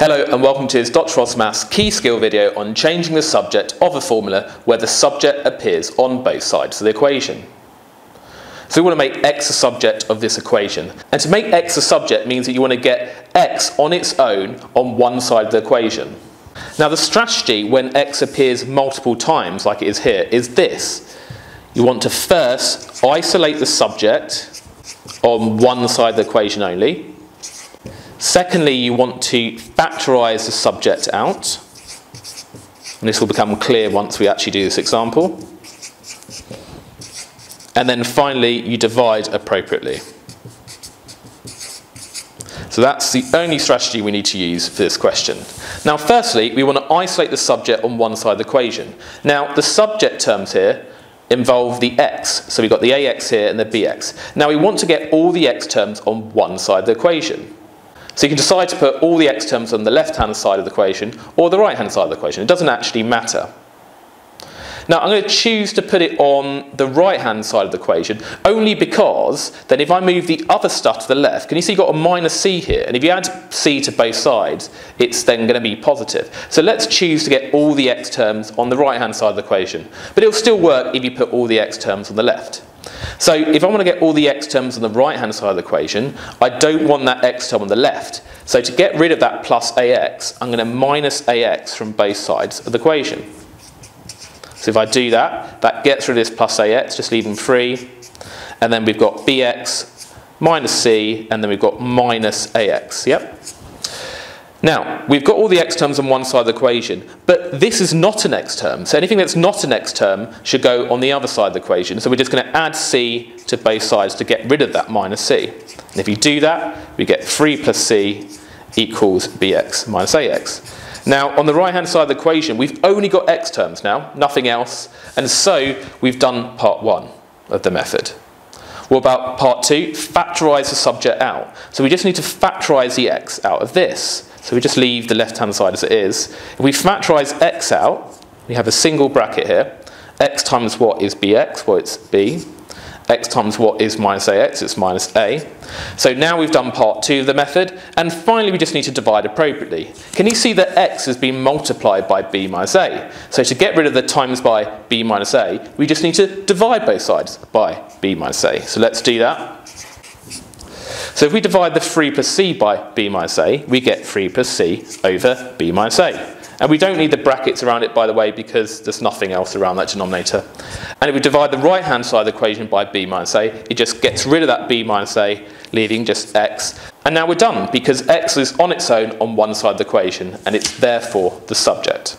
Hello and welcome to this Dr. Frost Maths key skill video on changing the subject of a formula where the subject appears on both sides of the equation. So we want to make x a subject of this equation. And to make x a subject means that you want to get x on its own on one side of the equation. Now the strategy when x appears multiple times, like it is here, is this. You want to first isolate the subject on one side of the equation only. Secondly, you want to factorise the subject out. And this will become clear once we actually do this example. And then finally, you divide appropriately. So that's the only strategy we need to use for this question. Now, firstly, we want to isolate the subject on one side of the equation. Now, the subject terms here involve the x. So we've got the ax here and the bx. Now, we want to get all the x terms on one side of the equation. So you can decide to put all the x terms on the left-hand side of the equation or the right-hand side of the equation. It doesn't actually matter. Now I'm going to choose to put it on the right-hand side of the equation only because then if I move the other stuff to the left, can you see you've got a minus c here? And if you add c to both sides, it's then going to be positive. So let's choose to get all the x terms on the right-hand side of the equation. But it'll still work if you put all the x terms on the left. So if I want to get all the x terms on the right-hand side of the equation, I don't want that x term on the left. So to get rid of that plus ax, I'm going to minus ax from both sides of the equation. So if I do that, that gets rid of this plus ax, just leaving free. And then we've got bx minus c, and then we've got minus ax. Yep. Now, we've got all the x terms on one side of the equation, but this is not an x term. So anything that's not an x term should go on the other side of the equation. So we're just going to add c to both sides to get rid of that minus c. And if you do that, we get 3 plus c equals bx minus ax. Now, on the right-hand side of the equation, we've only got x terms now, nothing else. And so we've done part one of the method. What about part two? Factorise the subject out. So we just need to factorise the x out of this. So we just leave the left-hand side as it is. If we factorise x out, we have a single bracket here. x times what is bx? Well, it's b. x times what is minus ax? It's minus a. So now we've done part two of the method. And finally, we just need to divide appropriately. Can you see that x has been multiplied by b minus a? So to get rid of the times by b minus a, we just need to divide both sides by b minus a. So let's do that. So if we divide the 3 plus c by b minus a, we get 3 plus c over b minus a. And we don't need the brackets around it, by the way, because there's nothing else around that denominator. And if we divide the right-hand side of the equation by b minus a, it just gets rid of that b minus a, leaving just x. And now we're done, because x is on its own on one side of the equation, and it's therefore the subject.